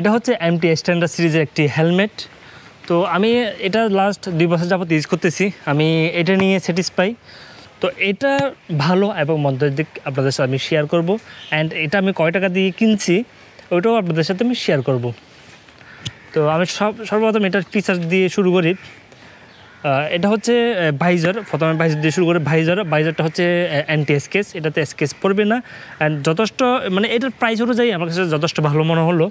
এটা হচ্ছে MT standard সিরিজের একটি হেলমেট তো আমি এটা লাস্ট দুই বছর যাবত ইউজ করতেছি। আমি এটা নিয়ে স্যাটিসফাই তো এটা ভালো এবং মন্দের দিক আপনাদের সাথে আমি শেয়ার করব। অ্যান্ড এটা আমি কয় টাকা দিয়ে কিনছি, ওইটাও আপনাদের সাথে আমি শেয়ার করব। তো আমি সব, সর্বপ্রথম এটার ফিচার দিয়ে শুরু করি। এটা হচ্ছে ভাইজার প্রথমে ভাইজার দিয়ে শুরু করে। ভাইজার ভাইজারটা হচ্ছে অ্যান্টি স্কেচ এটাতে স্কেচ পড়বে না। অ্যান্ড যথেষ্ট মানে এটার প্রাইস অনুযায়ী আমার কাছে যথেষ্ট ভালো মনে হলো।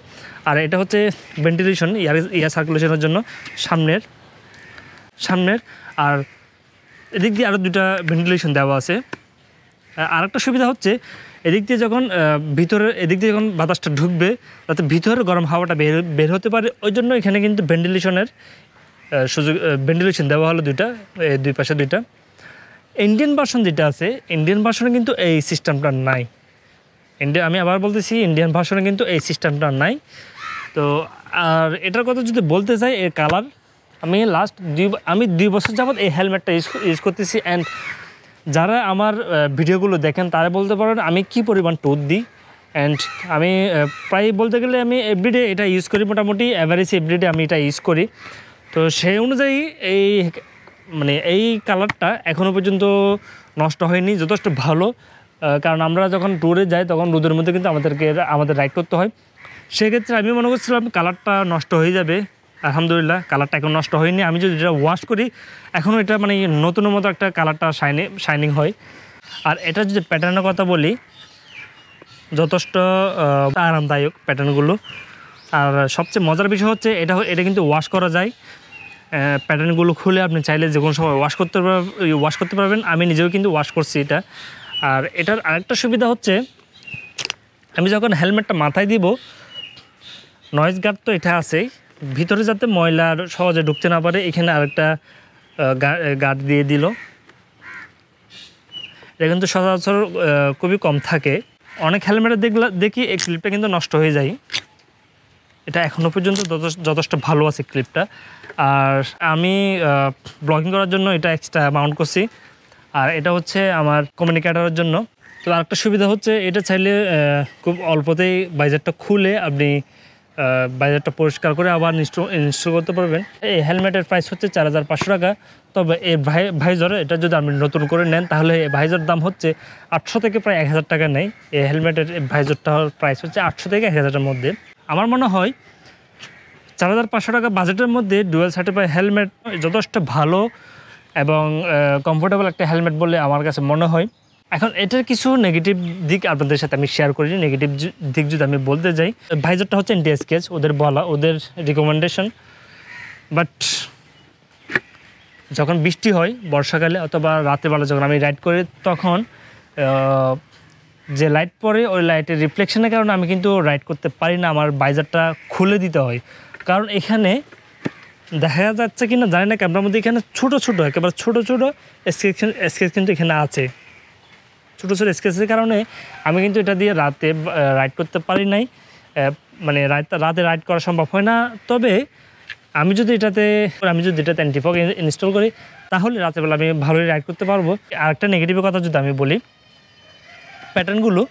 আর এটা হচ্ছে ভেন্টিলেশন ইয়ার ইয়ার সার্কুলেশনের জন্য সামনের সামনের। আর এদিক দিয়ে আরও দুটা ভেন্টিলেশন দেওয়া আছে। আর একটা সুবিধা হচ্ছে, এদিক দিয়ে যখন ভিতরে, এদিক দিয়ে যখন বাতাসটা ঢুকবে, তাতে ভিতরে গরম হাওয়াটা বের বের হতে পারে। ওই জন্য এখানে কিন্তু ভেন্টিলেশনের সুযোগ ভেন্টিলেশন দেওয়া হলো দুইটা, এই দুই পাশে দুইটা। ইন্ডিয়ান ভার্সন যেটা আছে ইন্ডিয়ান ভার্সনে কিন্তু এই সিস্টেমটা নাই। ইন্ডিয়া আমি আবার বলতেছি ইন্ডিয়ান ভার্সনে কিন্তু এই সিস্টেমটা নাই। তো, আর এটার কথা যদি বলতে চাই এর কালার আমি লাস্ট দুই, আমি দুই বছর যাবত এই হেলমেটটা ইউজ ইউজ করতেছি। অ্যান্ড যারা আমার ভিডিওগুলো দেখেন, তারা বলতে পারেন, আমি কি পরিমাণ টোদ দিই? অ্যান্ড আমি প্রায় বলতে গেলে আমি এভরিডে এটা ইউজ করি, মোটামুটি অ্যাভারেজ এভরিডে আমি এটা ইউজ করি। তো সেই অনুযায়ী এই মানে এই কালারটা এখনও পর্যন্ত নষ্ট হয়নি, যথেষ্ট ভালো। কারণ আমরা যখন ট্যুরে যাই, তখন রোদের মধ্যে কিন্তু আমাদেরকে আমাদের রাইড করতে হয়। সেক্ষেত্রে আমি মনে করছিলাম কালারটা নষ্ট হয়ে যাবে। আলহামদুলিল্লাহ কালারটা এখন নষ্ট হয়নি। আমি যদি এটা ওয়াশ করি এখনও এটা মানে নতুনের মতো একটা কালারটা শাইনি শাইনিং হয়। আর এটা যদি প্যাটার্নের কথা বলি, যথেষ্ট আরামদায়ক প্যাটার্নগুলো আর সবচেয়ে মজার বিষয় হচ্ছে, এটা এটা কিন্তু ওয়াশ করা যায়। প্যাটার্নগুলো খুলে আপনি চাইলে যে কোনো সময় ওয়াশ করতে ওয়াশ করতে পারবেন। আমি নিজেও কিন্তু ওয়াশ করছি এটা। আর এটার আরেকটা সুবিধা হচ্ছে, আমি যখন হেলমেটটা মাথায় দিব নয়েজ গার্ড তো এটা আছেই। ভিতরে যাতে ময়লা সহজে ঢুকতে না পারে, এখানে আরেকটা গার্ড দিয়ে দিল। এটা কিন্তু সচরাচর খুবই কম থাকে। অনেক হেলমেটে দেখলা দেখি এই ক্লিপটা কিন্তু নষ্ট হয়ে যায়। এটা এখনও পর্যন্ত যথেষ্ট- ভালো আছে ক্লিপটা। আর আমি ব্লগিং করার জন্য এটা এক্সট্রা মাউন্ট করছি। আর এটা হচ্ছে আমার কমিউনিকেটারের জন্য। তো আরেকটা সুবিধা হচ্ছে, এটা চাইলে খুব অল্পতেই বাইজারটা খুলে আপনি বাইজারটা পরিষ্কার করে আবার ইনস্টল করতে পারবেন। এই হেলমেটের প্রাইস হচ্ছে চার হাজার পাঁচশো টাকা। তবে এই ভাই, ভাইজর, এটা যদি আপনি নতুন করে নেন, তাহলে এই ভাইজর দাম হচ্ছে আটশো থেকে প্রায় এক হাজার টাকা নেই। এই হেলমেটের ভাইজরটার প্রাইস হচ্ছে আটশো থেকে এক হাজারের মধ্যে। আমার মনে হয় চার হাজার পাঁচশো টাকা বাজেটের মধ্যে ডুয়েল সার্টিফাই হেলমেট যথেষ্ট ভালো এবং কমফোর্টেবল একটা হেলমেট বলে আমার কাছে মনে হয়। এখন এটার কিছু নেগেটিভ দিক আপনাদের সাথে আমি শেয়ার করি। নেগেটিভ দিক যদি আমি বলতে যাই ভাইজারটা হচ্ছে ইন্ডিয়া স্কেচ ওদের বলা, ওদের রিকমেন্ডেশন বাট যখন বৃষ্টি হয়, বর্ষাকালে অথবা রাতের বেলা যখন আমি রাইড করি, তখন যে লাইট পড়ে ওই লাইটের রিফ্লেকশনের কারণে আমি কিন্তু রাইড করতে পারি না, আমার বাইজারটা খুলে দিতে হয়। কারণ এখানে দেখা যাচ্ছে কি না জানি না ক্যামেরার মধ্যে এখানে ছোটো ছোটো, একেবারে ছোটো ছোটো স্কেচ স্কেচ কিন্তু এখানে আছে। ছোটো ছোটো স্কেচের কারণে আমি কিন্তু এটা দিয়ে রাতে রাইড করতে পারি নাই। মানে রাত রাইড করা সম্ভব হয় না। তবে আমি যদি এটাতে, আমি যদি এটাতে অ্যান্টিফক ইনস্টল করি, তাহলে রাতেরবেলা আমি ভালোই রাইড করতে পারব। আরেকটা নেগেটিভের কথা যদি আমি বলি প্যাটার্নগুলো,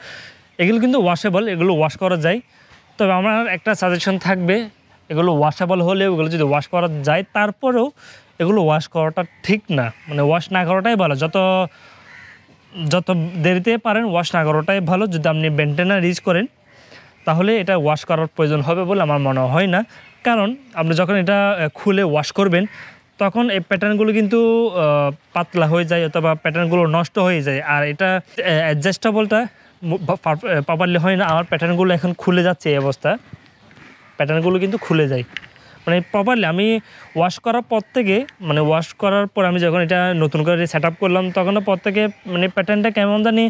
এগুলো কিন্তু ওয়াশেবল এগুলো ওয়াশ করা যায়। তবে আমার একটা সাজেশন থাকবে, এগুলো ওয়াশেবল হলে ওগুলো যদি ওয়াশ করা যায়, তারপরেও এগুলো ওয়াশ করাটা ঠিক না। মানে ওয়াশ না করাটাই ভালো। যত যত দেরিতে পারেন ওয়াশ না করাটাই ভালো। যদি আপনি মেনটেনার ইউজ করেন, তাহলে এটা ওয়াশ করার প্রয়োজন হবে বলে আমার মনে হয় না। কারণ আপনি যখন এটা খুলে ওয়াশ করবেন তখন এই প্যাটার্নগুলো কিন্তু পাতলা হয়ে যায় অথবা প্যাটার্নগুলো নষ্ট হয়ে যায়। আর এটা অ্যাডজাস্টেবলটা প্রপারলি হয় না। আমার প্যাটার্নগুলো এখন খুলে যাচ্ছে এই অবস্থা। প্যাটার্নগুলো কিন্তু খুলে যায়। মানে প্রপারলি আমি ওয়াশ করার পর থেকে মানে ওয়াশ করার পর আমি যখন এটা নতুন করে সেট আপ করলাম, তখন পর থেকে মানে প্যাটার্নটা কেমন জানি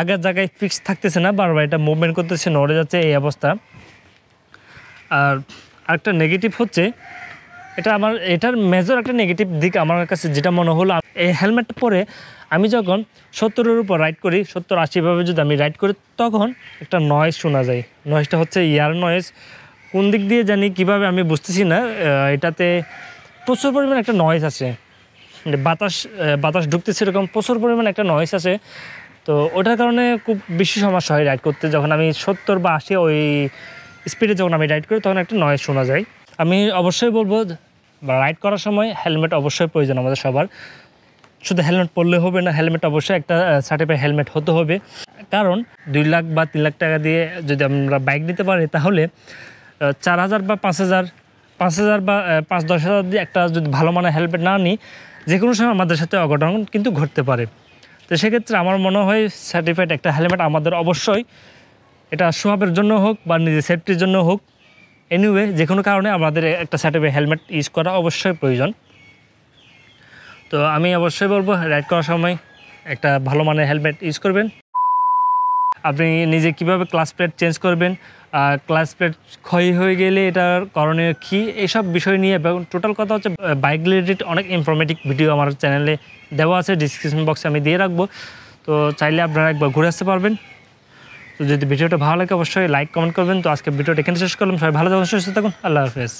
আগের জায়গায় ফিক্স থাকতেছে না। বারবার এটা মুভমেন্ট করতেছে, নড়ে যাচ্ছে এই অবস্থা। আর আরেকটা নেগেটিভ হচ্ছে এটা আমার, এটার মেজর একটা নেগেটিভ দিক আমার কাছে যেটা মনে হলো এই হেলমেটটা পরে আমি যখন সত্তরের উপর রাইড করি, সত্তর আশিভাবে যদি আমি রাইড করি, তখন একটা নয়েজ শোনা যায়। নয়েজটা হচ্ছে ইয়ার নয়েজ কোন দিক দিয়ে জানি কীভাবে আমি বুঝতেছি না এটাতে প্রচুর পরিমাণে একটা নয়েজ আছে। মানে বাতাস বাতাস ঢুকতেছে এরকম প্রচুর পরিমাণে একটা নয়েজ আছে। তো ওটার কারণে খুব বেশি সমস্যা হয় রাইড করতে। যখন আমি সত্তর বা আশি ওই স্পিডে যখন আমি রাইড করি, তখন একটা নয়েজ শোনা যায়। আমি অবশ্যই বলব বা রাইড করার সময় হেলমেট অবশ্যই প্রয়োজন আমাদের সবার। শুধু হেলমেট পরলে হবে না হেলমেট অবশ্যই একটা সার্টিফাইড হেলমেট হতে হবে। কারণ দুই লাখ বা তিন লাখ টাকা দিয়ে যদি আমরা বাইক নিতে পারি, তাহলে চার হাজার বা পাঁচ হাজার পাঁচ হাজার বা পাঁচ দশ হাজার দিয়ে একটা যদি ভালো মানের হেলমেট না নিই যে কোনো সময় আমাদের সাথে অঘটন কিন্তু ঘটতে পারে। তো সেক্ষেত্রে আমার মনে হয় সার্টিফাইড একটা হেলমেট আমাদের অবশ্যই এটা সোহাবের জন্য হোক বা নিজের সেফটির জন্য হোক এনিওয়ে যে কোনো কারণে আমাদের একটা সার্টিফাইড হেলমেট ইউজ করা অবশ্যই প্রয়োজন। তো আমি অবশ্যই বলব রাইড করার সময় একটা ভালো মানের হেলমেট ইউজ করবেন। আপনি নিজে কীভাবে ক্লাস প্লেট চেঞ্জ করবেন ক্লাস প্লেট ক্ষয় হয়ে গেলে এটার করণীয় কী এইসব বিষয় নিয়ে এবং টোটাল কথা হচ্ছে বাইক রিলেটেড অনেক ইনফরমেটিভ ভিডিও আমার চ্যানেলে দেওয়া আছে ডিসক্রিপশন বক্সে আমি দিয়ে রাখব। তো চাইলে আপনারা একবার ঘুরে আসতে পারবেন। তো যদি ভিডিওটা ভালো লাগে, অবশ্যই লাইক কমেন্ট করবেন। তো আজকে ভিডিওটা এখানে শেষ করলাম। সবাই ভালো থাকুন, সুস্থ থাকুন। আল্লাহ হাফেজ।